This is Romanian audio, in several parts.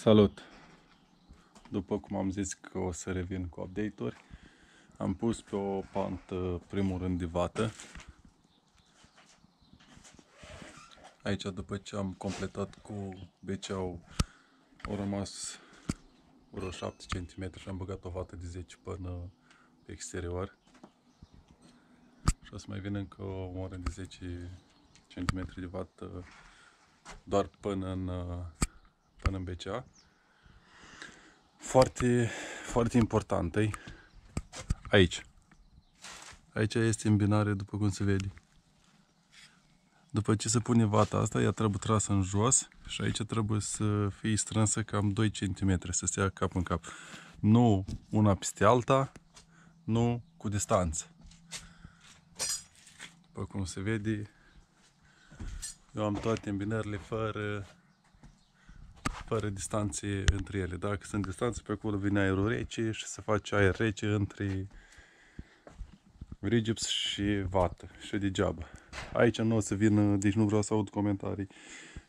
Salut! După cum am zis că o să revin cu update-uri, am pus pe o pantă primul rând de vată. Aici după ce am completat cu BC-ul au rămas vreo 7 cm și am băgat o vată de 10 până pe exterior. Și o să mai vină încă o oră de 10 cm de vată doar până în până în BCA. Foarte, foarte important e aici. Aici este îmbinare după cum se vede. După ce se pune vata asta, ea trebuie trasă în jos și aici trebuie să fie strânsă cam 2 cm, să stea cap în cap. Nu una peste alta, nu cu distanță. După cum se vede, eu am toate îmbinările fără fără distanțe între ele. Dacă sunt distanțe, pe acolo vine aerul rece și se face aer rece între rigips și vată și degeaba. Aici nu o să vină, deci nu vreau să aud comentarii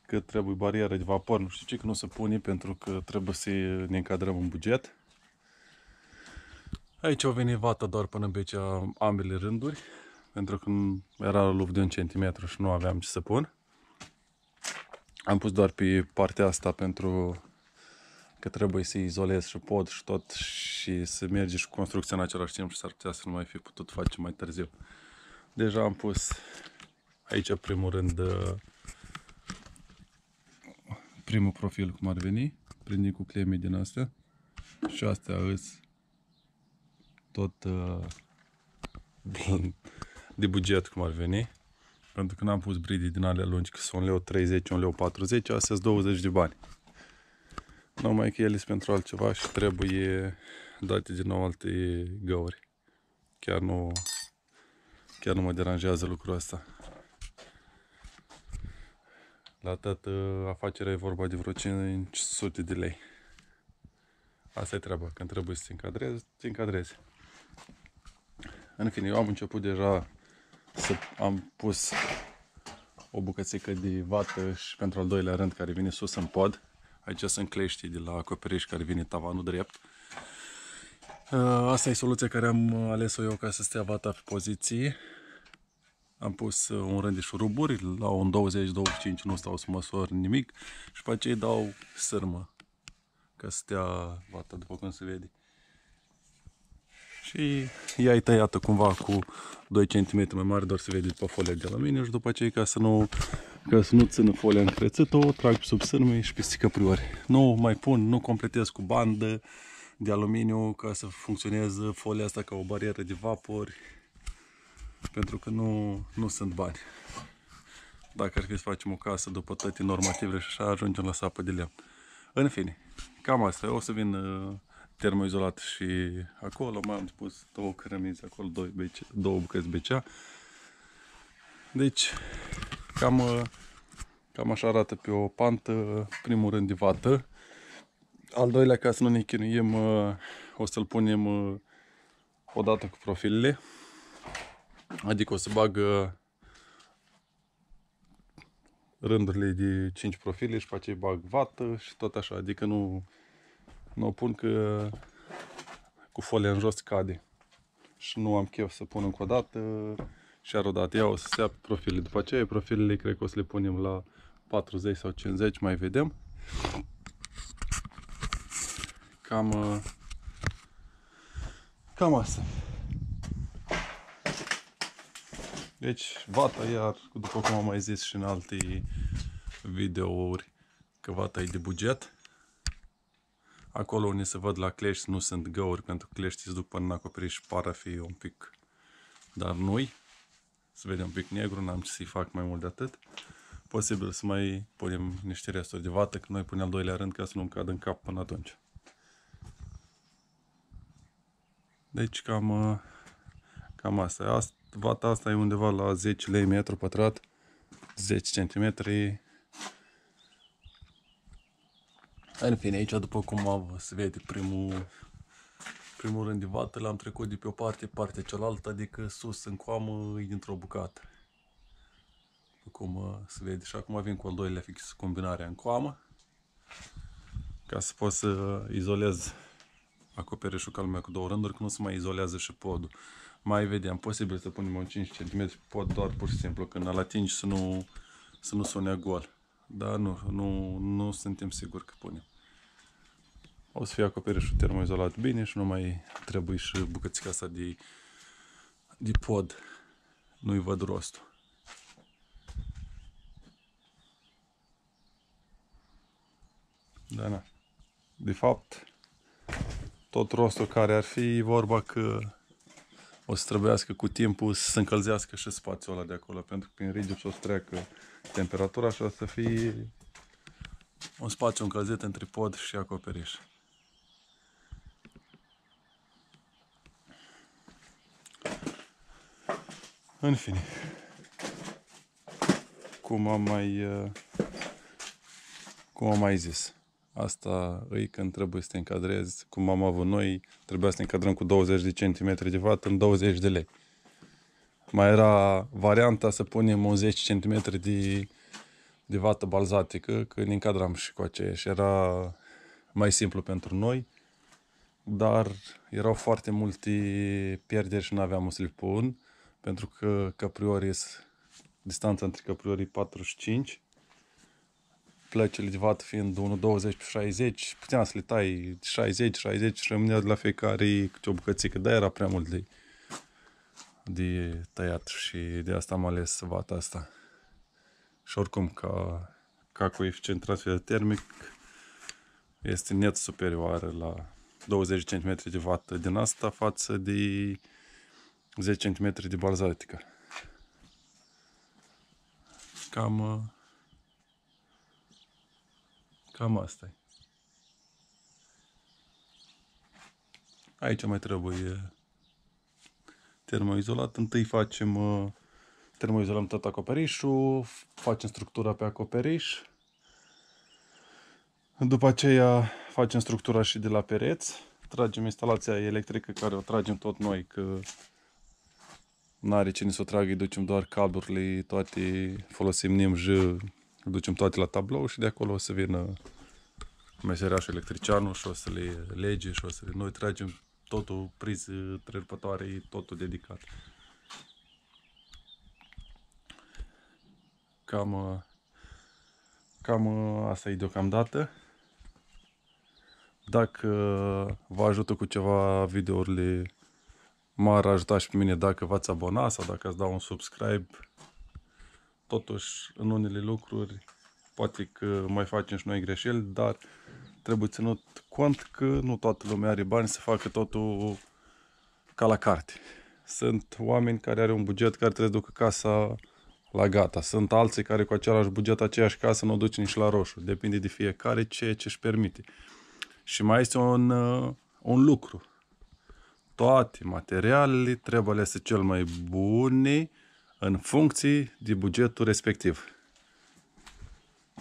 că trebuie barieră de vapor, nu știu ce, că nu se pune pentru că trebuie să ne încadrăm în buget. Aici au venit vata doar până în becea ambele rânduri, pentru că era la luft de un centimetru și nu aveam ce să pun. Am pus doar pe partea asta pentru că trebuie să izolez și pod și tot și să merge și construcția în același timp și s-ar putea să nu mai fi putut face mai târziu. Deja am pus aici primul rând primul profil cum ar veni, prinde cu cleme din astea și astea îs tot uh, de buget cum ar veni pentru că n-am pus bridi din alea lungi, că sunt leu 30, un leu 40, astea sunt 20 de bani. Numai că ele sunt pentru altceva și trebuie date din nou alte găuri. Chiar nu, chiar nu mă deranjează lucrul ăsta. La toată afacerea e vorba de vreo 500 de lei. Asta e treaba, când trebuie să te încadrezi, te încadrezi. În fine, eu am început deja să am pus o bucățică de vată și pentru al doilea rând care vine sus în pod. Aici sunt cleștii de la acoperiș care vine tavanul drept. Uh, asta e soluția care am ales-o eu ca să stea vata pe poziție. Am pus uh, un rând de șuruburi, la un 20-25 nu stau să măsor nimic și pe aceea dau sârmă ca să stea vata după cum se vede și ea e tăiată cumva cu 2 cm mai mare, doar se vede după folia de aluminiu și după aceea ca să nu, ca să nu țină folia încrețită, o trag sub sârmă și peste căpriori. Nu mai pun, nu completez cu bandă de aluminiu ca să funcționeze folia asta ca o barieră de vapori, pentru că nu, nu sunt bani. Dacă ar fi să facem o casă după toate normativele și așa, ajungem la sapă de lemn. În fine, cam asta. O să vin termoizolat și acolo mai am pus două cărămizi acolo, două, BC, două bucăți BCA. Deci, cam, cam așa arată pe o pantă, primul rând de vată. Al doilea, ca să nu ne chinuiem, o să-l punem odată cu profilele. Adică o să bag rândurile de 5 profile și pe aceea bag vată și tot așa. Adică nu nu o pun că cu folia în jos cade. Și nu am chef să pun încă o dată și iar o dată. Ia o să se ia pe profile. După aceea profilele cred că o să le punem la 40 sau 50, mai vedem. Cam, cam asta. Deci, vata iar, după cum am mai zis și în alte videouri, că vata e de buget. Acolo unde se văd la clești nu sunt găuri, pentru că cleștii se duc până în acoperiș și par a fi un pic, dar nu-i. Se vede un pic negru, n-am ce să-i fac mai mult de atât. Posibil să mai punem niște resturi de vată, că noi punem al doilea rând ca să nu-mi cadă în cap până atunci. Deci cam, cam asta. asta. Vata asta e undeva la 10 lei metru pătrat, 10 cm, În fine, aici, după cum se vede primul, primul rând de vată, l-am trecut de pe o parte, partea cealaltă, adică sus în coamă e dintr-o bucată. După cum uh, se vede și acum vin cu al doilea fix combinarea în coamă. ca să pot să izolez acoperișul ca lumea cu două rânduri, că nu se mai izolează și podul. Mai vedeam, posibil să punem un 5 cm pod doar pur și simplu când îl atingi să nu, să nu sune gol. Dar nu, nu, nu suntem siguri că punem. O să fie acoperișul termoizolat bine și nu mai trebuie și bucățica asta de, de pod. Nu-i văd rostul. Da, na. De fapt, tot rostul care ar fi vorba că o să trebuiască cu timpul să se încălzească și spațiul ăla de acolo, pentru că prin rigid o să treacă temperatura și o să fie un spațiu încălzit între pod și acoperiș. În fine, cum am mai, uh, cum am mai zis, asta îi când trebuie să te încadrezi, cum am avut noi, trebuia să ne încadrăm cu 20 de cm de vat în 20 de lei. Mai era varianta să punem un 10 cm de, de vată balzatică, că ne încadram și cu aceea și era mai simplu pentru noi, dar erau foarte multe pierderi și nu aveam un. slipun pentru că capriori distanța între capriori 45 plăcile de vată fiind 1,20 pe 60, puteam să le tai 60, 60 și rămânea de la fiecare câte o bucățică, dar era prea mult de, de tăiat și de asta am ales vata asta. Și oricum, ca, ca coeficient transfer termic, este net superioară la 20 cm de vată din asta față de 10 cm de balzatică. Cam, cam asta e. Aici mai trebuie termoizolat. Întâi facem, termoizolăm tot acoperișul, facem structura pe acoperiș. După aceea facem structura și de la pereți. Tragem instalația electrică care o tragem tot noi, că N-are cine să o tragă, îi ducem doar cablurile, toate, folosim NIMJ, ducem toate la tablou și de acolo o să vină meseriașul electricianul și o să le lege și o să le... Noi tragem totul priză, trerpătoare, totul dedicat. Cam, cam asta e deocamdată. Dacă vă ajută cu ceva videourile m-ar ajuta și pe mine dacă v-ați abona sau dacă ați da un subscribe. Totuși, în unele lucruri, poate că mai facem și noi greșeli, dar trebuie ținut cont că nu toată lumea are bani să facă totul ca la carte. Sunt oameni care are un buget care trebuie să ducă casa la gata. Sunt alții care cu același buget, aceeași casă, nu o duce nici la roșu. Depinde de fiecare ce își permite. Și mai este un, uh, un lucru toate materialele trebuie alese cel mai bune în funcție de bugetul respectiv.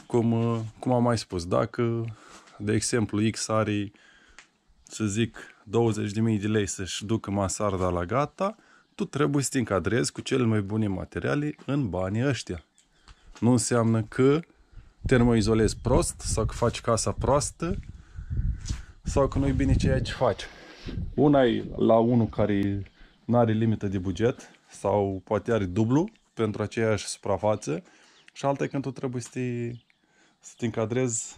Cum, cum am mai spus, dacă, de exemplu, X are, să zic, 20.000 de lei să-și ducă masarda la gata, tu trebuie să te încadrezi cu cele mai bune materiale în banii ăștia. Nu înseamnă că termoizolezi prost sau că faci casa proastă sau că nu-i bine ceea ce faci. Una e la unul care nu are limită de buget sau poate are dublu pentru aceeași suprafață și alta e când tu trebuie să te, să te încadrezi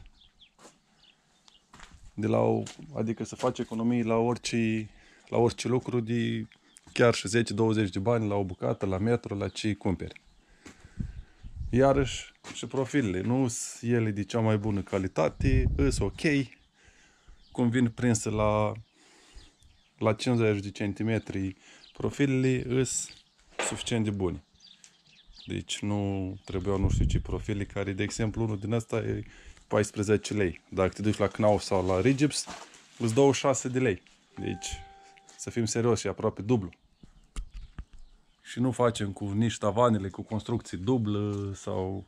de la o, adică să faci economii la orice, la orice lucru de chiar și 10-20 de bani la o bucată, la metru, la ce cumperi. Iarăși și profilele, nu sunt ele de cea mai bună calitate, îs ok, cum vin prinse la la 50 de centimetri profilele îs suficient de bune. Deci nu trebuiau nu știu ce profile care, de exemplu, unul din ăsta e 14 lei. Dacă te duci la Knauf sau la Rigips, îți 26 de lei. Deci, să fim serioși, e aproape dublu. Și nu facem cu nici tavanele cu construcții dublă sau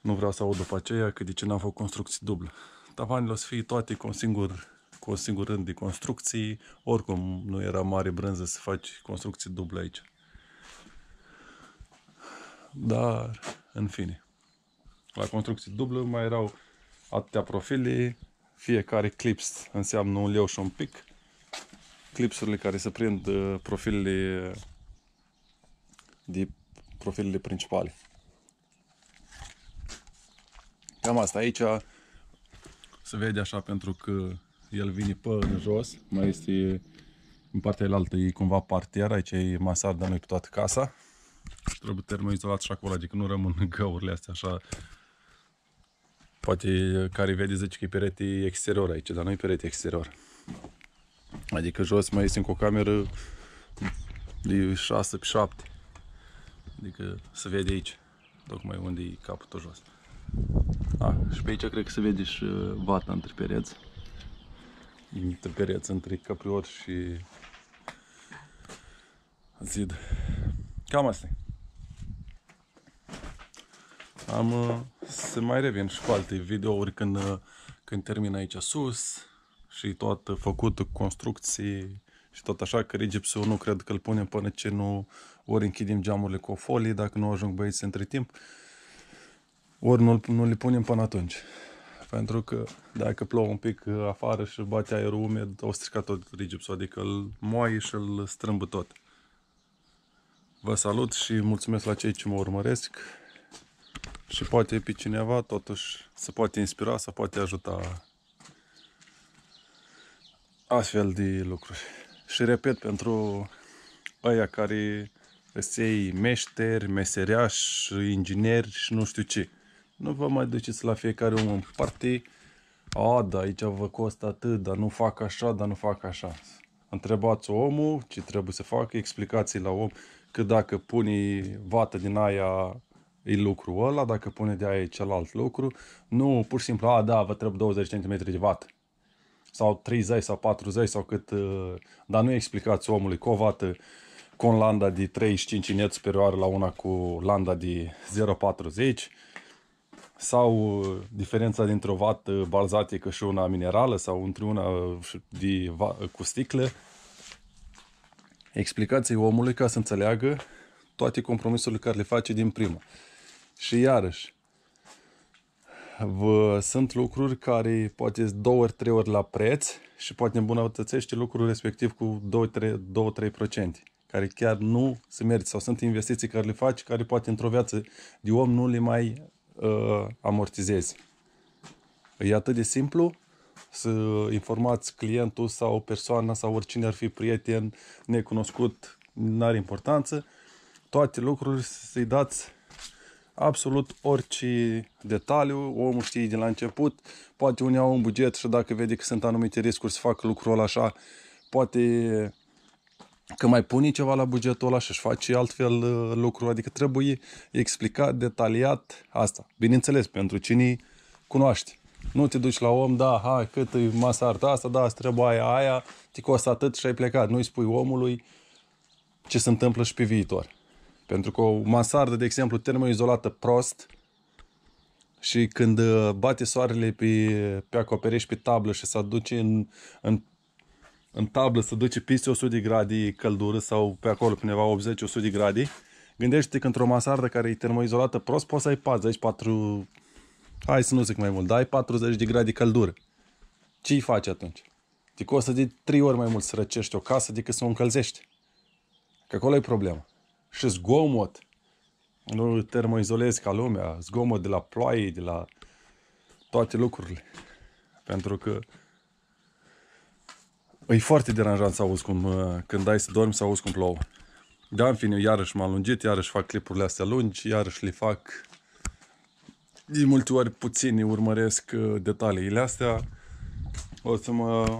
nu vreau să aud după aceea că de ce n-am făcut construcții dublă. Tavanele o să fie toate cu un singur cu un singur rând de construcții, oricum nu era mare brânză să faci construcții duble aici. Dar, în fine, la construcții dublă mai erau atâtea profile, fiecare clips înseamnă un leuș și un pic. Clipsurile care se prind uh, profilele de profilele principale. Cam asta aici se vede așa pentru că el vine pe în jos, mai este în partea altă e cumva parter, aici e masar, dar noi pe toată casa. Trebuie termoizolat și acolo, adică nu rămân găurile astea așa. Poate care vede zice că e perete exterior aici, dar nu e perete exterior. Adică jos mai este încă o cameră de 6 pe 7. Adică se vede aici, tocmai unde e capătul jos. A, și pe aici cred că se vede și vata între pereți. Între pereți, între caprior și zid. Cam asta Am uh, să mai revin și cu alte videouri când, uh, când termin aici sus și tot făcut construcții și tot așa, că rigipsul nu cred că îl punem până ce nu ori închidem geamurile cu o folie, dacă nu ajung băieți între timp, ori nu, nu le punem până atunci. Pentru că dacă plouă un pic afară și bate aerul umed, o strica tot rigipsul, adică îl moaie și îl strâmbă tot. Vă salut și mulțumesc la cei ce mă urmăresc și poate pe cineva totuși să poate inspira, să poate ajuta astfel de lucruri. Și repet, pentru aia care îți meșteri, meseriași, ingineri și nu știu ce. Nu vă mai duceți la fiecare om în parte, a, da, aici vă costă atât, dar nu fac așa, dar nu fac așa. Întrebați omul ce trebuie să facă, explicații la om că dacă pune vată din aia e lucru ăla, dacă pune de aia e celălalt lucru, nu pur și simplu, a, da, vă trebuie 20 cm de vată sau 30 sau 40 sau cât, uh, dar nu explicați omului cu o vată cu un landa de 35 net superioară la una cu landa de 0,40 sau uh, diferența dintre o vată balzatică și una minerală sau între una de, cu sticlă explicații omului ca să înțeleagă toate compromisurile care le face din prima. Și iarăși, vă, sunt lucruri care poate sunt două ori, trei ori la preț și poate îmbunătățește lucrul respectiv cu 2-3%, care chiar nu se merită sau sunt investiții care le faci, care poate într-o viață de om nu le mai uh, amortizezi. E atât de simplu să informați clientul sau persoana sau oricine ar fi prieten, necunoscut, nu are importanță, toate lucrurile să-i dați absolut orice detaliu, omul știe de la început, poate unii au un buget și dacă vede că sunt anumite riscuri să facă lucrul ăla așa, poate că mai pune ceva la bugetul ăla și își face altfel uh, lucru, adică trebuie explicat detaliat asta. Bineînțeles, pentru cine cunoaște. Nu te duci la om, da, hai, cât e masa artă asta, da, îți trebuie aia, aia, te costă atât și ai plecat. Nu-i spui omului ce se întâmplă și pe viitor. Pentru că o mansardă, de exemplu, termoizolată prost și când uh, bate soarele pe, pe acoperiș, pe tablă și se aduce în, în, în tablă, se duce peste 100 de grade căldură sau pe acolo, pe undeva 80-100 de grade, gândește-te că într-o mansardă care e termoizolată prost, poți să ai 40, 4, hai să nu zic mai mult, dar ai 40 de grade căldură. Ce îi faci atunci? Te costă de 3 ori mai mult să răcești o casă decât să o încălzești. Că acolo e problema. Și zgomot. Nu termoizolezi ca lumea. Zgomot de la ploaie, de la toate lucrurile. Pentru că e foarte deranjant să auzi cum, uh, când ai să dormi să auzi cum plouă. Da, în fine, iarăși m-am lungit, iarăși fac clipurile astea lungi, iarăși le fac de multe ori puțini urmăresc uh, detaliile astea. O să mă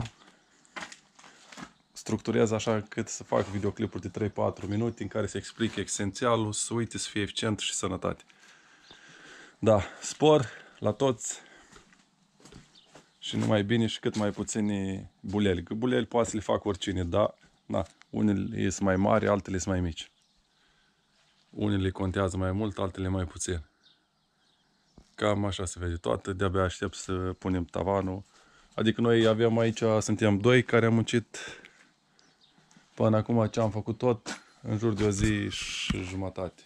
structurez așa cât să fac videoclipuri de 3-4 minute în care să explic esențialul, să uite să fie eficient și sănătate. Da, spor la toți și numai bine și cât mai puțini buleli. Că buleli poate să le fac oricine, da, da, unele sunt mai mari, altele sunt mai mici. Unele contează mai mult, altele mai puțin. Cam așa se vede toată, de-abia aștept să punem tavanul. Adică noi avem aici, suntem doi care am muncit până acum ce am făcut tot în jur de o zi și jumătate.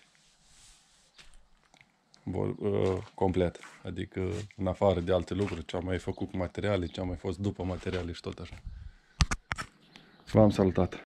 Vor, uh, complet. Adică în afară de alte lucruri, ce am mai făcut cu materiale, ce am mai fost după materiale și tot așa. V-am salutat!